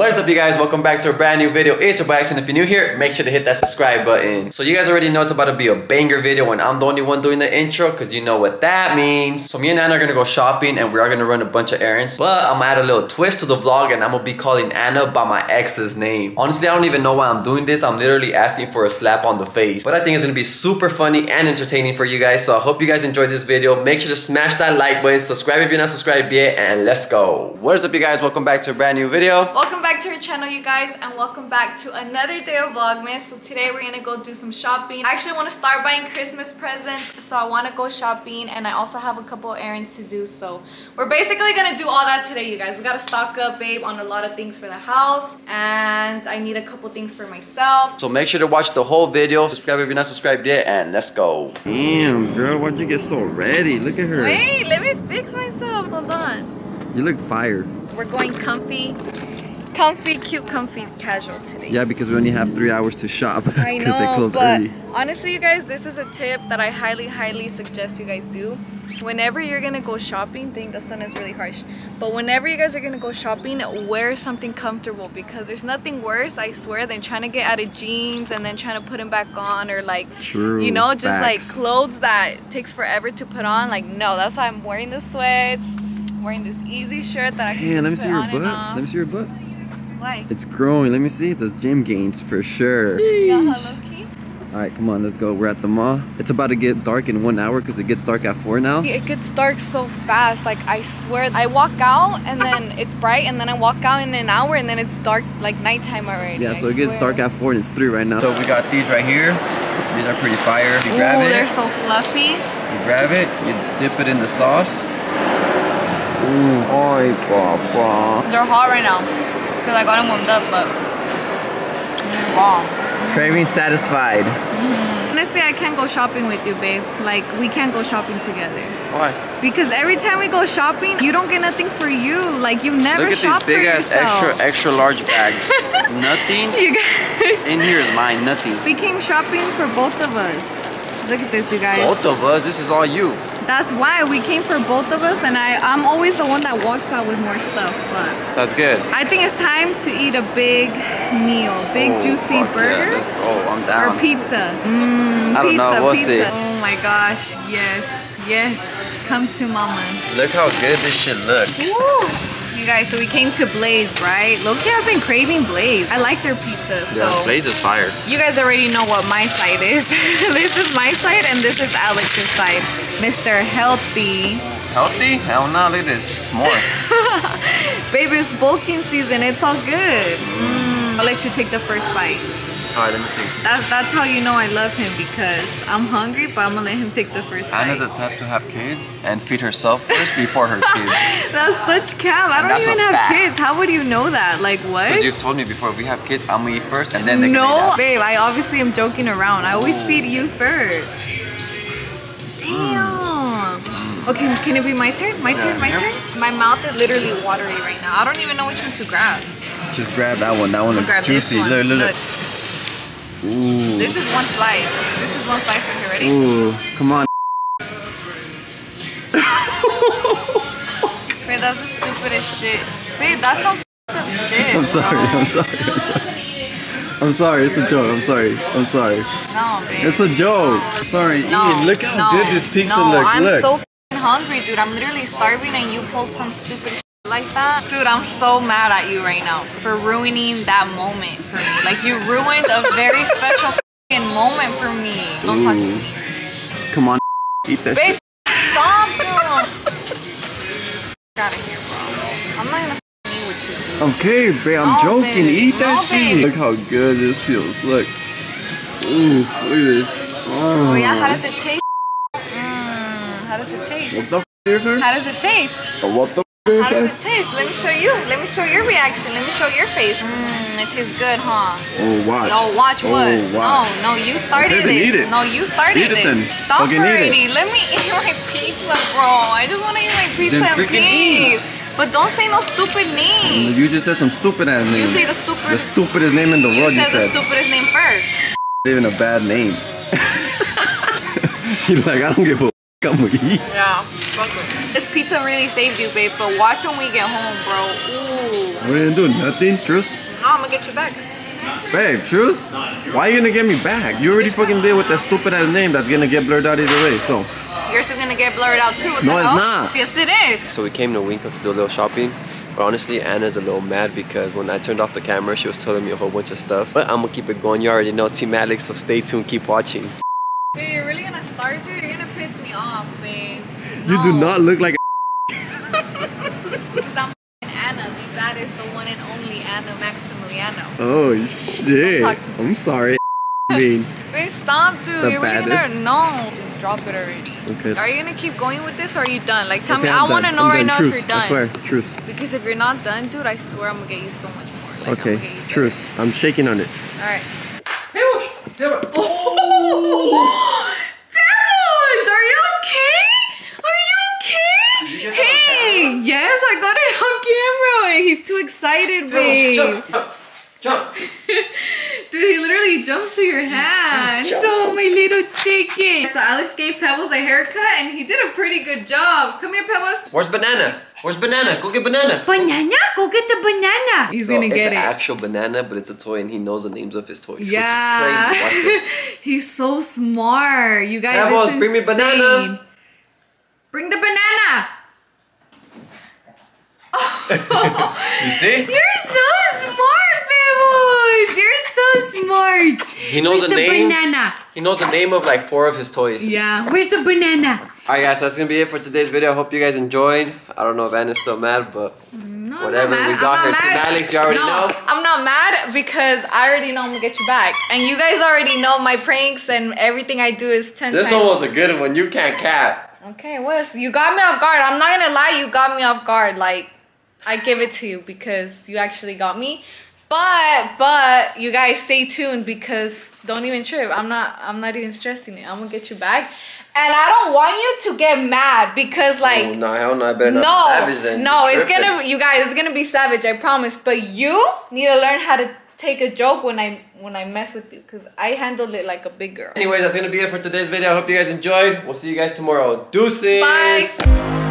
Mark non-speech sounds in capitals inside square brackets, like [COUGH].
What is up you guys? Welcome back to a brand new video. It's your and if you're new here, make sure to hit that subscribe button. So you guys already know it's about to be a banger video when I'm the only one doing the intro because you know what that means. So me and Ana are gonna go shopping and we are gonna run a bunch of errands. But I'm gonna add a little twist to the vlog and I'm gonna be calling Ana by my ex's name. Honestly, I don't even know why I'm doing this. I'm literally asking for a slap on the face. But I think it's gonna be super funny and entertaining for you guys. So I hope you guys enjoyed this video. Make sure to smash that like button, subscribe if you're not subscribed yet, and let's go. What is up you guys? Welcome back to a brand new video. Welcome back to our channel, you guys, and welcome back to another day of Vlogmas. So today we're gonna go do some shopping. I actually want to start buying Christmas presents, so I want to go shopping, and I also have a couple errands to do. So we're basically gonna do all that today, you guys. We gotta stock up, babe, on a lot of things for the house, and I need a couple things for myself. So make sure to watch the whole video. Subscribe if you're not subscribed yet, and let's go. Damn, girl, why'd you get so ready? Look at her. Wait, let me fix myself. Hold on. You look fire. We're going comfy comfy, cute, comfy, casual today. Yeah, because we only have three hours to shop because [LAUGHS] they close but early. Honestly, you guys, this is a tip that I highly, highly suggest you guys do. Whenever you're gonna go shopping, dang, the sun is really harsh. But whenever you guys are gonna go shopping, wear something comfortable because there's nothing worse, I swear, than trying to get out of jeans and then trying to put them back on or like, True, you know, just facts. like clothes that takes forever to put on. Like, no, that's why I'm wearing the sweats, wearing this easy shirt that I can Hey, let me see your butt. Let me see your butt. Why? It's growing. Let me see. Those gym gains for sure. Yeah. All right, come on, let's go. We're at the mall. It's about to get dark in one hour because it gets dark at four now. It gets dark so fast. Like I swear, I walk out and then it's bright, and then I walk out in an hour, and then it's dark, like nighttime already. Yeah, I so it gets swear. dark at four and it's three right now. So we got these right here. These are pretty fire. You grab Ooh, it, they're so fluffy. you grab it, you dip it in the sauce. Ooh, ay, papa. They're hot right now because I got them warmed up, but they're bomb. Craving satisfied. Mm-hmm. Honestly, I can't go shopping with you, babe. Like we can't go shopping together Why? because every time we go shopping, you don't get nothing for you. Like you never Look at shop these big for ass yourself. extra extra large bags. [LAUGHS] Nothing You guys, in here is mine. Nothing. we came shopping for both of us. Look at this, you guys. Both of us. This is all you. That's why we came for both of us, and I I'm always the one that walks out with more stuff. But That's good. I think it's time to eat a big meal, big Oh, juicy burger Yeah. I'm down. or pizza. Mmm, I don't pizza, know, we'll pizza. see. Oh my gosh, yes, yes. Come to mama. Look how good this shit looks. Woo! You guys, so we came to Blaze, right? Loki, I've been craving Blaze. I like their pizza, so Yeah, Blaze is fire. you guys already know what my side is. [LAUGHS] this is my side, and this is Alex's side. Mr. Healthy. Healthy? Hell no, look at this. More. [LAUGHS] Baby, it's bulking season. It's all good. Mm, I'll let you take the first bite. Alright, let me see. That's that's how you know I love him because I'm hungry, but I'm gonna let him take the first Ana's the bite. type to have kids and feed herself first before her kids. [LAUGHS] That's such cap. I And don't even have fact. kids. How would you know that? Like what? Because you've told me before, we have kids, I'm gonna eat first and then they no, can eat babe. I obviously am joking around. I always Ooh. feed you first. Damn. Mm. Okay, can it be my turn? My turn. My yeah. turn. My mouth is literally watery right now. I don't even know which one to grab. Just grab that one. That one looks grab this juicy. one. Look, look, look. Ooh. This is one slice. This is one slice. Okay, ready? Ooh, come on. Babe, that's the stupidest shit. Babe, that's some up shit. I'm sorry. I'm sorry. I'm sorry. I'm sorry. It's a joke. I'm sorry. I'm sorry. No, babe. It's a joke. I'm sorry. no, Ian, look how no, good this pizza no, looks. I'm look. so f***ing hungry, dude. I'm literally starving and you pulled some stupid shit like that. Dude, I'm so mad at you right now for ruining that moment for me. Like, you ruined a very special moment for me. Don't talk to me. Come on. [LAUGHS] Eat this. Babe, stop, dude. Get out of here, bro. I'm not gonna eat with you, dude. Okay, babe. I'm No, joking. Eat that No, shit. babe. Look how good this feels. Look. Ooh, look at this. Oh, yeah, how does ah. it taste? Mmm, how does it taste? What the f? How does it taste? Uh, what the How does it? taste? Let me show you. Let me show your reaction. Let me show your face. Mmm, it tastes good, huh? Oh, watch. Yo, watch Oh, what? watch. No, no, you started Okay, this. it. No, you started Eat it this. then. Stop Fucking already. Let me [LAUGHS] eat my pizza, bro. I just want to eat my pizza Then in freaking peace. But don't say no stupid name. You just said some stupid ass name. You say the stupid. The stupidest name in the you world. You said the stupidest name first. Even a bad name. [LAUGHS] He's like, I don't give a. F- I'm gonna eat. Yeah, fuck. This pizza really saved you, babe. But watch when we get home, bro. Ooh, What are you gonna do? Nothing? Truce? No, I'm gonna get you back. Babe, truce? Why are you gonna get me back? You already fucking did with that stupid ass name that's gonna get blurred out either way, so. Yours is gonna get blurred out too. What No, the it's not. Yes, it is. So we came to WinCo to do a little shopping. But honestly, Ana's a little mad because when I turned off the camera, she was telling me a whole bunch of stuff. But I'm gonna keep it going. You already know Team Alex, so stay tuned, keep watching. Dude, you're really gonna start, dude? You're gonna piss me off, babe. You do not look like Because [LAUGHS] I'm f***ing Ana. The baddest, the one and only Ana Maximiliano. Oh shit. Don't talk to I'm sorry. [LAUGHS] I mean, Babe, stop, dude. The you're really baddest? gonna no. Just drop it already. okay. Are you gonna keep going with this or are you done? Like, tell Okay, me. I'm I want to know I'm right done. now Truce. if you're done. I swear, truce. Because if you're not done, dude, I swear I'm gonna get you so much more. Like, I'm Okay, gonna get you truce. I'm shaking on it. All right. [LAUGHS] Oh! Fellas, are you okay? Are you okay? you get that on hey, yes, I got it on He's too excited, babe. Jump, jump, jump. [LAUGHS] Dude, he literally jumps to your hand. So my little chicken. So Alex gave Pebbles a haircut and he did a pretty good job. Come here, Pebbles. Where's banana? Where's banana? Go get banana. Banana, go get the banana. He's So gonna it's get an it. actual banana, but it's a toy, and he knows the names of his toys, yeah. which is crazy. Watch this. [LAUGHS] He's so smart. You guys, Pebbles, it's bring me banana. Bring the banana. You see? You're so smart, Pebbles. You're so smart. He knows Where's the name. banana? He knows the name of like four of his toys. Yeah. Where's the banana? Alright guys, so that's gonna be it for today's video. I hope you guys enjoyed. I don't know if Ana's still mad, but No, Whatever, we got I'm her. mad. Alex, you already no, know. I'm not mad because I already know I'm gonna get you back, and you guys already know my pranks and everything I do is ten this times. one was a good one. You can't cat. Okay, what's you got me off guard. I'm not gonna lie, you got me off guard. Like I give it to you because you actually got me. But but you guys stay tuned because don't even trip. I'm not I'm not even stressing it. I'm gonna get you back. And I don't want you to get mad because like oh, no, hell no, I better not no, be savage then. no, it's gonna you guys, it's gonna be savage, I promise. But you need to learn how to take a joke when I when I mess with you, cause I handled it like a big girl. Anyways, that's gonna be it for today's video. I hope you guys enjoyed. We'll see you guys tomorrow. Deuces. Bye.